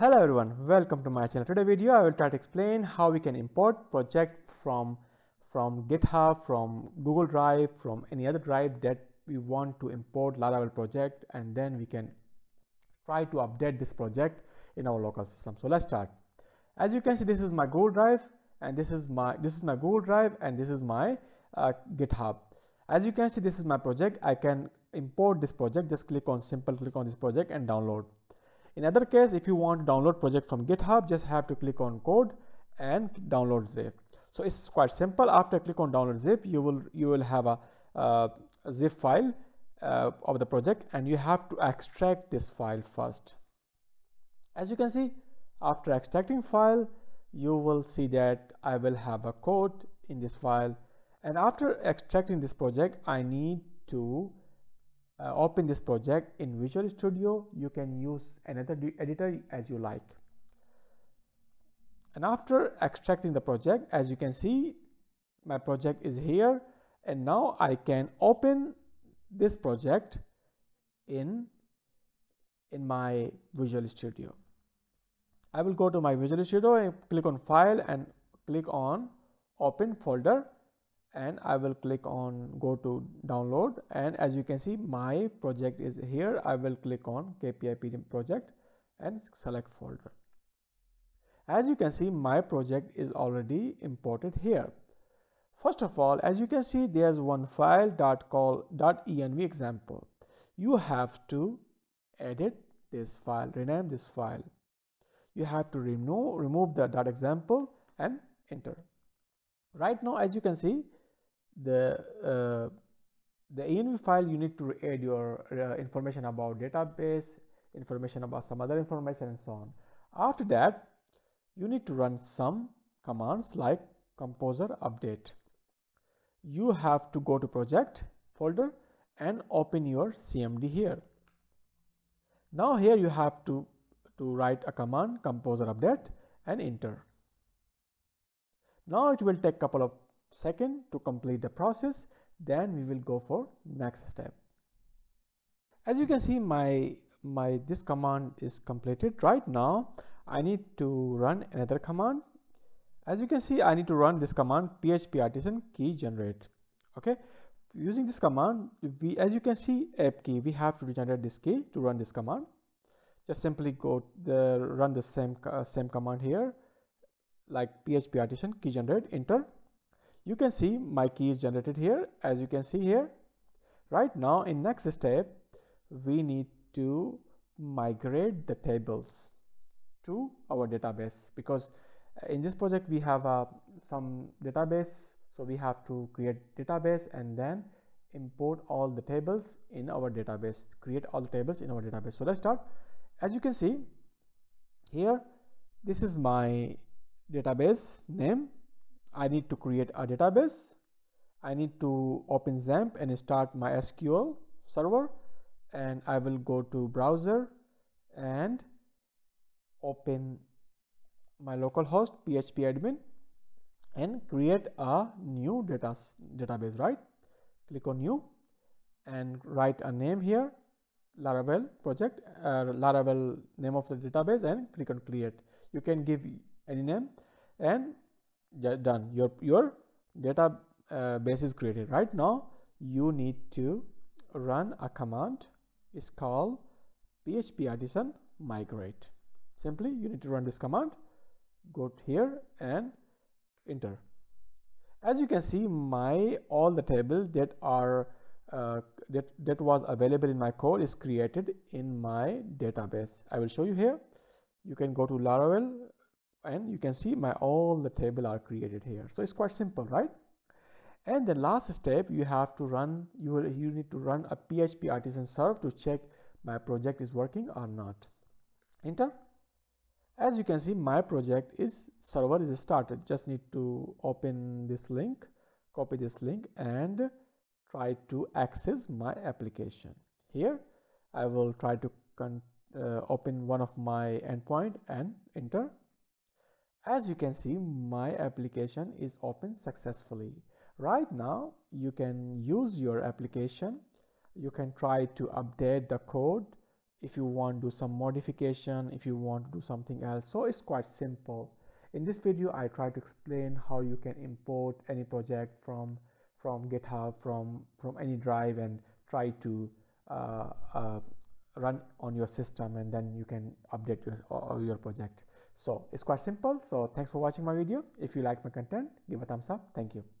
Hello everyone, welcome to my channel. Today video I will try to explain how we can import project from from GitHub, from Google Drive, from any other drive that we want to import Laravel project and then we can try to update this project in our local system. So let's start. As you can see this is my Google Drive and this is my this is my Google Drive and this is my uh, GitHub. As you can see this is my project. I can import this project just click on simple click on this project and download in other case, if you want to download project from GitHub, just have to click on code and download zip. So it's quite simple. After click on download zip, you will you will have a, a zip file uh, of the project, and you have to extract this file first. As you can see, after extracting file, you will see that I will have a code in this file. And after extracting this project, I need to uh, open this project in Visual Studio. You can use another editor as you like. And after extracting the project as you can see my project is here. And now I can open this project in in my Visual Studio. I will go to my Visual Studio and click on file and click on open folder and I will click on go to download. And as you can see my project is here. I will click on KPI project and select folder. As you can see my project is already imported here. First of all as you can see there's one file dot call dot env example. You have to edit this file rename this file. You have to remove remove the dot example and enter. Right now as you can see the uh, the env file you need to add your uh, information about database information about some other information and so on. After that you need to run some commands like composer update. You have to go to project folder and open your cmd here. Now here you have to to write a command composer update and enter. Now it will take a couple of second to complete the process then we will go for next step. As you can see my my this command is completed right now. I need to run another command. As you can see i need to run this command php artisan key generate. Okay? Using this command we as you can see app key we have to generate this key to run this command. Just simply go the run the same uh, same command here like php artisan key generate enter you can see my key is generated here as you can see here. Right now in next step we need to migrate the tables to our database because in this project we have uh, some database. So we have to create database and then import all the tables in our database create all the tables in our database. So let's start. As you can see here this is my database name I need to create a database. I need to open XAMPP and start MySQL server. And I will go to browser and open my localhost php admin and create a new data database right? Click on new and write a name here laravel project uh, laravel name of the database and click on create. You can give any name and done. Your your data uh, base is created. Right now you need to run a command. Is called php artisan migrate. Simply you need to run this command. Go here and enter. As you can see my all the tables that are uh, that that was available in my code is created in my database. I will show you here. You can go to laravel and you can see my all the table are created here. So it's quite simple right? And the last step you have to run you will you need to run a php artisan serve to check my project is working or not. Enter. As you can see my project is server is started. Just need to open this link copy this link and try to access my application. Here i will try to uh, open one of my endpoint and enter as you can see my application is open successfully. Right now you can use your application. You can try to update the code if you want to do some modification if you want to do something else. So it's quite simple. In this video i try to explain how you can import any project from from github from from any drive and try to uh, uh, run on your system and then you can update your, your project so it's quite simple. So thanks for watching my video. If you like my content give a thumbs up. Thank you